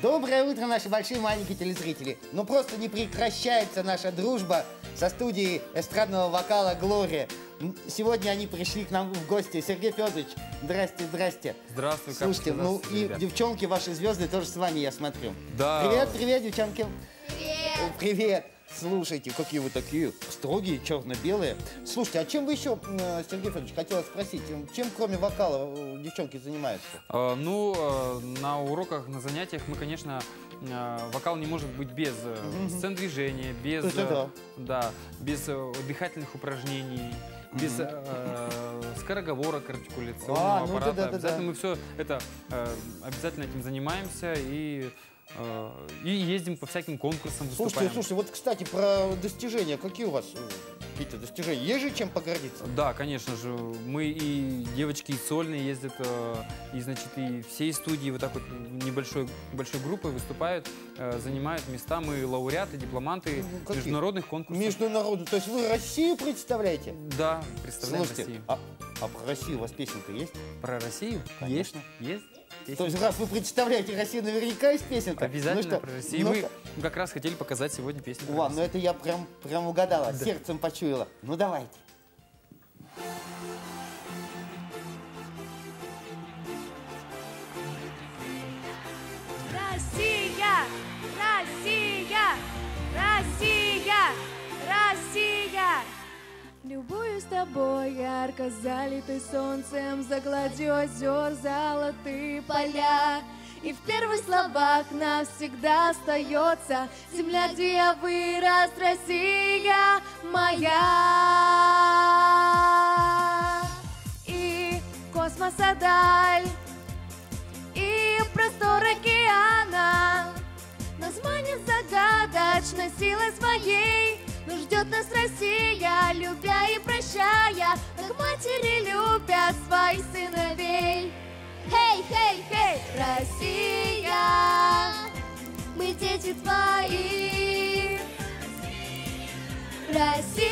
Доброе утро, наши большие маленькие телезрители. Ну просто не прекращается наша дружба со студией эстрадного вокала «Глория». Сегодня они пришли к нам в гости. Сергей Федорович, здрасте, здрасте. Здравствуй, как Слушайте, ну и ребят. девчонки, ваши звезды тоже с вами, я смотрю. Да. Привет, привет, девчонки. Привет. Привет. Слушайте, какие вы такие строгие, черно-белые. Слушайте, а чем вы еще, э, Сергей Федорович, хотела спросить, чем кроме вокала э, девчонки занимаются? Э, Ну, э, на уроках, на занятиях мы, конечно, вокал не может быть без э, сцен движения, без, да. да, без дыхательных упражнений, без э, скороговорок артикуляционного А, ну аппарата. да, да, обязательно да. мы все это э, обязательно этим занимаемся и и ездим по всяким конкурсам, Слушайте, выступаем. слушайте, вот, кстати, про достижения. Какие у вас э, какие-то достижения? Есть же чем погордиться? Да, конечно же. Мы и девочки и сольные ездят, э, и, значит, и всей студии вот так вот небольшой большой группой выступают, э, занимают места. Мы лауреаты, дипломанты Ну, международных конкурсов. Международную. То есть вы Россию представляете? Да, представляем Слушайте, Россию. а, а про Россию у вас песенка есть? Про Россию? Конечно. Есть? Есть? То есть раз вы представляете Россию, наверняка есть песенка. Обязательно Ну что, про Россию. ну-ка. Мы как раз хотели показать сегодня песню. Ладно, ну это я прям, прям угадала, сердцем почуяла. Ну давайте. Любуюсь тобой, ярко залитый солнцем, За гладью озер золотые поля. И в первых словах навсегда остается Земля, где я вырос, Россия моя. И космоса даль, и простор океана Нас манит загадочной силой своей Но ждет нас Россия, любя и прощая. Как матери любят своих сыновей. Хей, хей, хей, Россия. Мы дети твои. Россия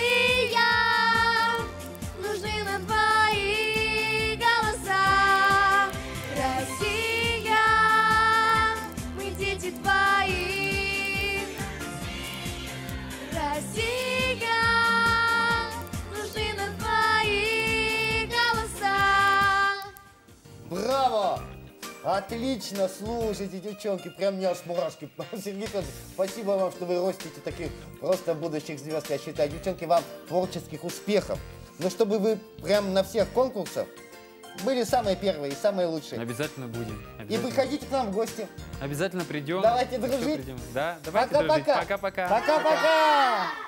Отлично, слушайте, девчонки, прям мне аж мурашки. Сергей Федорович, спасибо вам, что вы ростите таких просто будущих звезд, я считаю. Девчонки, вам творческих успехов. Но чтобы вы прям на всех конкурсах были самые первые и самые лучшие. Обязательно будем. И Обязательно. приходите к нам в гости. Обязательно придем. Давайте дружить. придем. Да, давайте дружить. Пока-пока. Пока-пока. Пока-пока.